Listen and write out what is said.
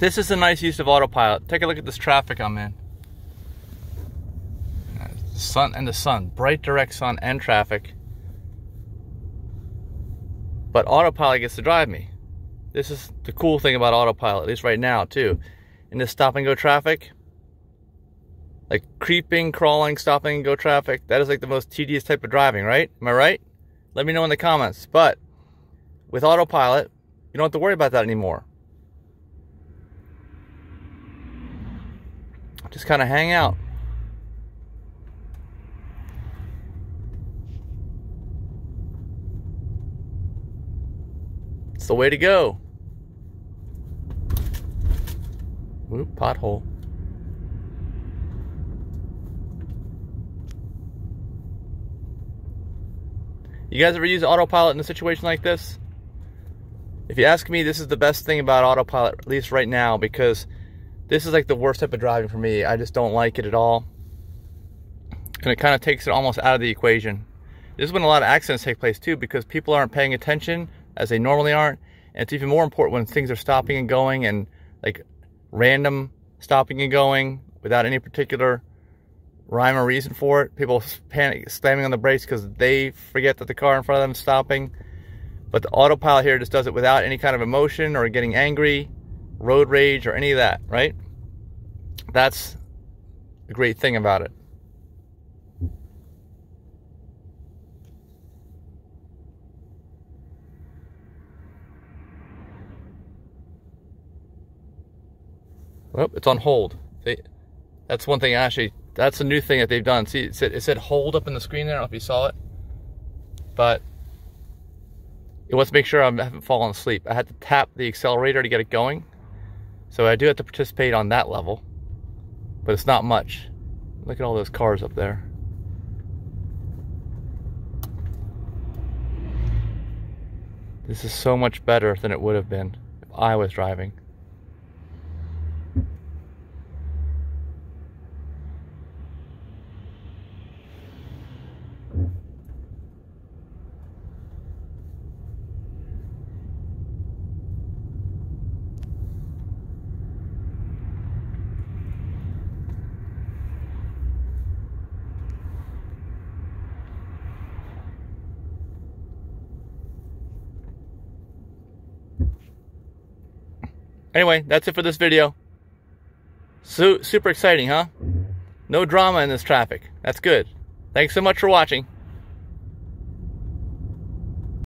This is a nice use of autopilot. Take a look at this traffic I'm in. The sun and the sun, bright direct sun and traffic. But autopilot gets to drive me. This is the cool thing about autopilot, at least right now too. In this stop and go traffic, like creeping, crawling, stopping and go traffic, that is like the most tedious type of driving, right? Am I right? Let me know in the comments. But with autopilot, you don't have to worry about that anymore. Just kind of hang out. It's the way to go. Whoop, pothole. You guys ever use autopilot in a situation like this? If you ask me, this is the best thing about autopilot, at least right now, because this is like the worst type of driving for me. I just don't like it at all. And it kind of takes it almost out of the equation. This is when a lot of accidents take place too, because people aren't paying attention as they normally aren't. And it's even more important when things are stopping and going and like random stopping and going without any particular rhyme or reason for it. People panic, slamming on the brakes because they forget that the car in front of them is stopping. But the autopilot here just does it without any kind of emotion or getting angry, road rage, or any of that, right? That's a great thing about it. Well, it's on hold. They, that's one thing actually, that's a new thing that they've done. See, it said, it said hold up in the screen there. I don't know if you saw it. But it wants to make sure I haven't fallen asleep. I had to tap the accelerator to get it going. So I do have to participate on that level. But it's not much. Look at all those cars up there. This is so much better than it would have been if I was driving. Anyway, that's it for this video. So, super exciting, huh? No drama in this traffic. That's good. Thanks so much for watching.